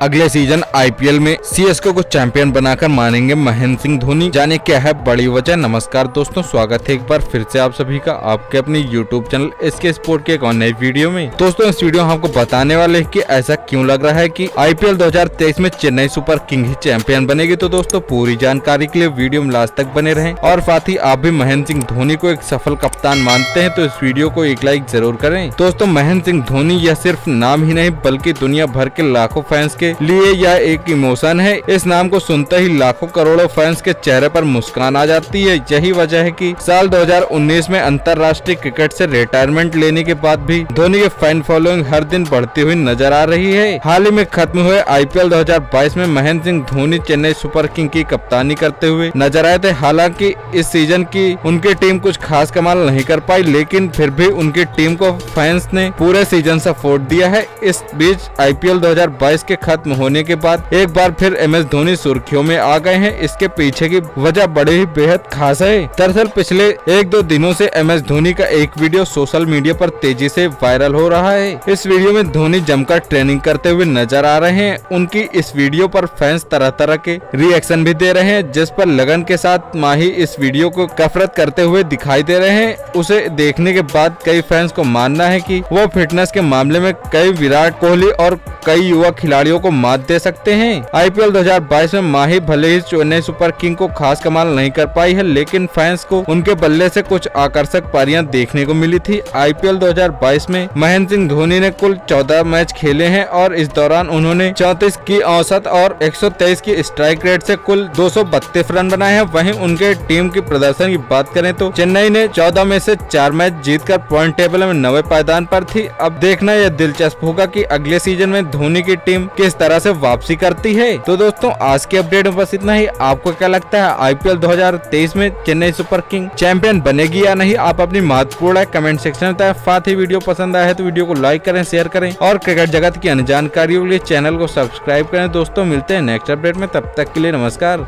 अगले season IPL में CSK को चैंपियन बनाकर मानेंगे महेंद्र सिंह धोनी। जाने क्या है, बड़ी वजह। नमस्कार दोस्तों, स्वागत है एक बार फिर से आप सभी का आपके अपने यूट्यूब चैनल इसके स्पोर्ट के एक और नई वीडियो में। दोस्तों, इस वीडियो में हमको बताने वाले हैं कि ऐसा क्यों लग रहा है कि आईपीएल 2023 में चेन्नई सुपर किंग ही चैंपियन बनेगी। तो दोस्तों, पूरी जानकारी के लिए वीडियो में लास्ट तक बने रहे और साथ ही आप भी महेंद्र सिंह धोनी को एक सफल कप्तान मानते हैं तो इस वीडियो को एक लाइक ज़रूर करें। दोस्तों, महेंद्र सिंह धोनी यह सिर्फ़ नाम ही नहीं, बल्कि दुनिया भर के लाखों फैंस के के लिए यह एक इमोशन है। इस नाम को सुनते ही लाखों करोड़ों फैंस के चेहरे पर मुस्कान आ जाती है। यही वजह है कि साल 2019 में अंतर्राष्ट्रीय क्रिकेट से रिटायरमेंट लेने के बाद भी धोनी की फ़ैन फॉलोइंग हर दिन बढ़ती हुई नज़र आ रही है। हाल ही में खत्म हुए आईपीएल 2022 में महेंद्र सिंह धोनी, चेन्नई सुपर किंग की कप्तानी करते हुए नज़र आए थे। हालाँकि इस सीज़न की उनकी टीम कुछ खास कमाल नहीं कर पाई, लेकिन फिर भी उनकी टीम को फैंस ने पूरे सीज़न सपोर्ट दिया है। इस बीच आईपीएल 2022 के खत्म होने के बाद एक बार फिर एम एस धोनी सुर्खियों में आ गए हैं। इसके पीछे की वजह बड़े ही बेहद खास है। दरअसल पिछले एक दो दिनों से एम एस धोनी का एक वीडियो सोशल मीडिया पर तेज़ी से वायरल हो रहा है। इस वीडियो में धोनी जमकर ट्रेनिंग करते हुए नज़र आ रहे हैं। उनकी इस वीडियो पर फैंस तरह तरह के रिएक्शन भी दे रहे हैं, जिस पर लगन के साथ माही इस वीडियो को कफरत करते हुए दिखाई दे रहे हैं। उसे देखने के बाद कई फैंस को मानना है कि वो फिटनेस के मामले में कई विराट कोहली और कई युवा खिलाड़ियों को मात दे सकते हैं। आईपीएल 2022 में माही भले ही चेन्नई सुपर किंग को खास कमाल नहीं कर पाई है, लेकिन फैंस को उनके बल्ले से कुछ आकर्षक पारियाँ देखने को मिली थी। आईपीएल 2022 में महेंद्र सिंह धोनी ने कुल 14 मैच खेले हैं और इस दौरान उन्होंने चौतीस की औसत और 123 की स्ट्राइक रेट से कुल दो सौ बत्तीस रन बनाए हैं। वहीं उनके टीम की प्रदर्शन की बात करें तो चेन्नई ने चौदह में से चार मैच जीतकर पॉइंट टेबल में नवे पायदान पर थी। अब देखना यह दिलचस्प होगा की अगले सीज़न में धोनी की टीम किस तरह से वापसी करती है? तो दोस्तों, आज के अपडेट में बस इतना ही। आपको क्या लगता है, आईपीएल 2023 में चेन्नई सुपर किंग चैंपियन बनेगी या नहीं? आप अपनी महत्वपूर्ण कमेंट सेक्शन में साथ ही वीडियो पसंद आया है तो वीडियो को लाइक करें, शेयर करें और क्रिकेट जगत की अन्य जानकारियों के लिए चैनल को सब्सक्राइब करें। दोस्तों, मिलते हैं नेक्स्ट अपडेट में। तब तक के लिए नमस्कार।